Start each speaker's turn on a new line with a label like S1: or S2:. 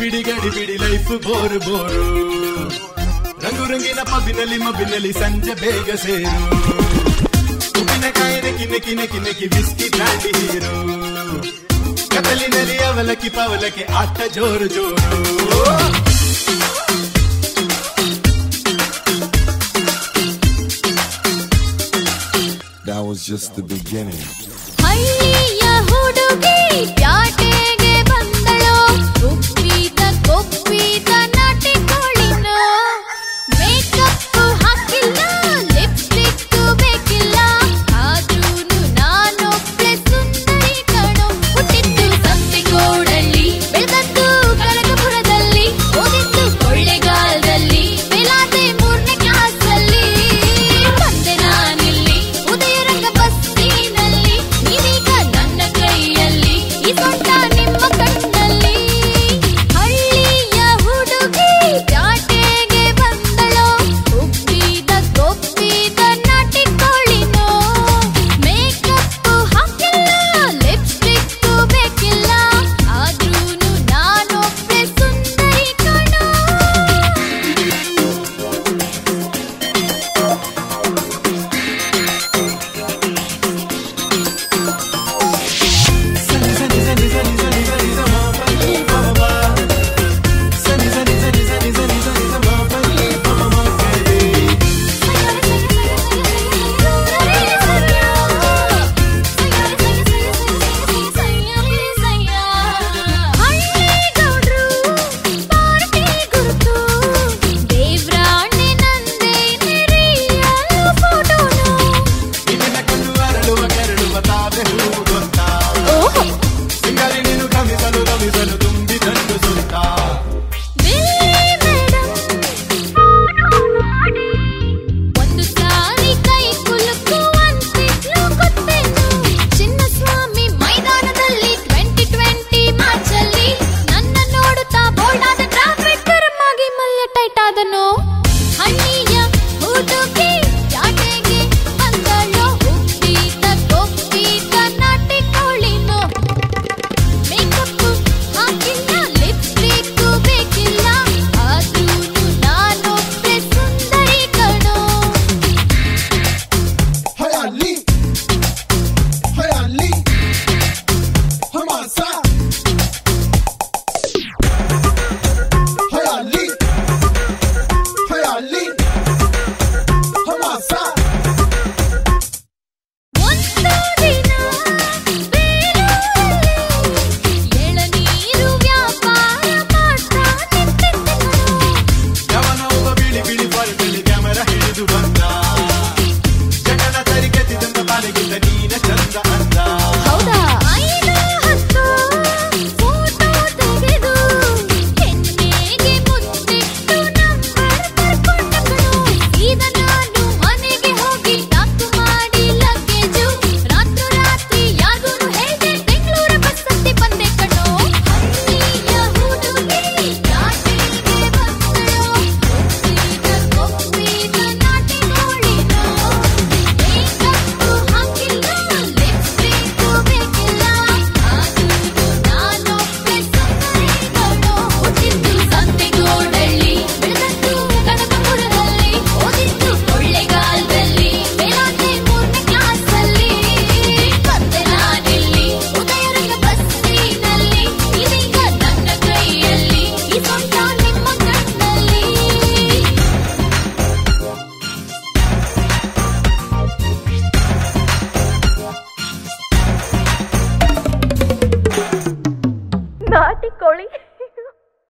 S1: गड़ी गड़ी life bore bore रंग रंगीन पबिनली मबिनली संजे बेग सेरो किने कायने किने किने किने की बिस्की डांडी हीरो कतली नली अवल की पावल के आटा ज़ोर ज़ोर
S2: That was just the beginning.
S3: Hey, ya hoodoo pyaate ge bandalo, ukk.
S1: agenda.
S3: மாட்டிக்கோழி